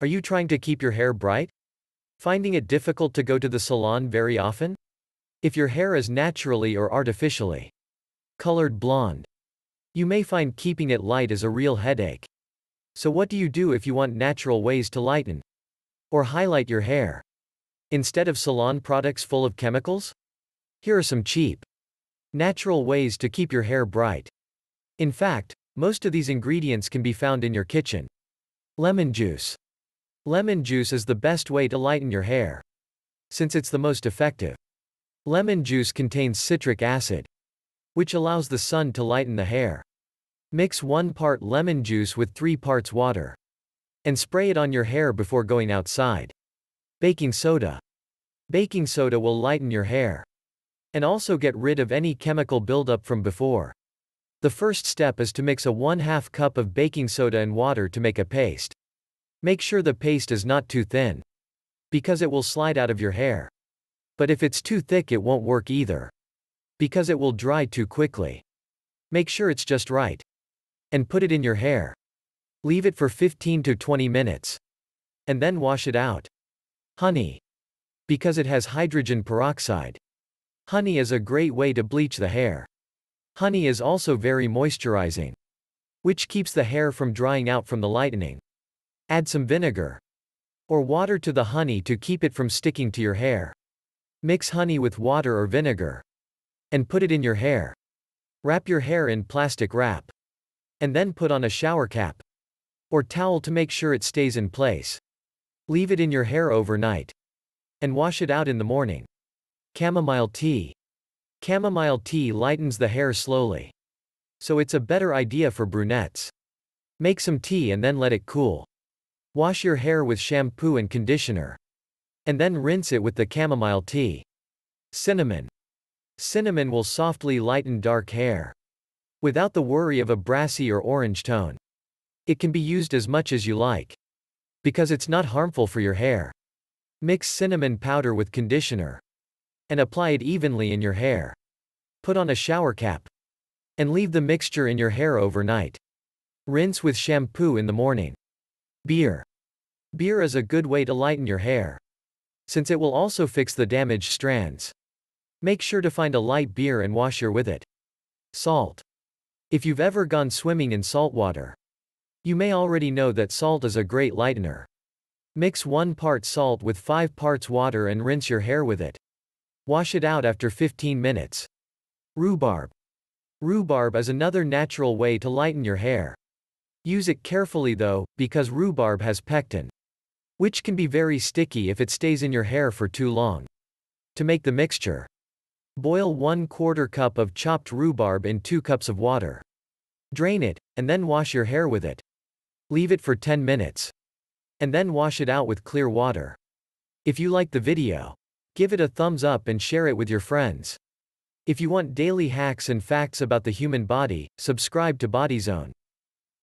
Are you trying to keep your hair bright? Finding it difficult to go to the salon very often? If your hair is naturally or artificially colored blonde, you may find keeping it light is a real headache. So what do you do if you want natural ways to lighten or highlight your hair? Instead of salon products full of chemicals? Here are some cheap, natural ways to keep your hair bright. In fact, most of these ingredients can be found in your kitchen. Lemon juice. Lemon juice is the best way to lighten your hair. Since it's the most effective. Lemon juice contains citric acid, which allows the sun to lighten the hair. Mix 1 part lemon juice with 3 parts water. And spray it on your hair before going outside. Baking soda. Baking soda will lighten your hair. And also get rid of any chemical buildup from before. The first step is to mix a 1 2 cup of baking soda and water to make a paste. Make sure the paste is not too thin. Because it will slide out of your hair. But if it's too thick it won't work either. Because it will dry too quickly. Make sure it's just right and put it in your hair. Leave it for 15 to 20 minutes. And then wash it out. Honey. Because it has hydrogen peroxide. Honey is a great way to bleach the hair. Honey is also very moisturizing. Which keeps the hair from drying out from the lightening. Add some vinegar. Or water to the honey to keep it from sticking to your hair. Mix honey with water or vinegar. And put it in your hair. Wrap your hair in plastic wrap. And then put on a shower cap. Or towel to make sure it stays in place. Leave it in your hair overnight. And wash it out in the morning. Chamomile tea. Chamomile tea lightens the hair slowly. So it's a better idea for brunettes. Make some tea and then let it cool. Wash your hair with shampoo and conditioner. And then rinse it with the chamomile tea. Cinnamon. Cinnamon will softly lighten dark hair without the worry of a brassy or orange tone. It can be used as much as you like. Because it's not harmful for your hair. Mix cinnamon powder with conditioner. And apply it evenly in your hair. Put on a shower cap. And leave the mixture in your hair overnight. Rinse with shampoo in the morning. Beer. Beer is a good way to lighten your hair. Since it will also fix the damaged strands. Make sure to find a light beer and wash your with it. Salt. If you've ever gone swimming in salt water, you may already know that salt is a great lightener. Mix 1 part salt with 5 parts water and rinse your hair with it. Wash it out after 15 minutes. Rhubarb. Rhubarb is another natural way to lighten your hair. Use it carefully though, because rhubarb has pectin, which can be very sticky if it stays in your hair for too long. To make the mixture, Boil 1 quarter cup of chopped rhubarb in 2 cups of water. Drain it, and then wash your hair with it. Leave it for 10 minutes. And then wash it out with clear water. If you like the video, give it a thumbs up and share it with your friends. If you want daily hacks and facts about the human body, subscribe to BodyZone.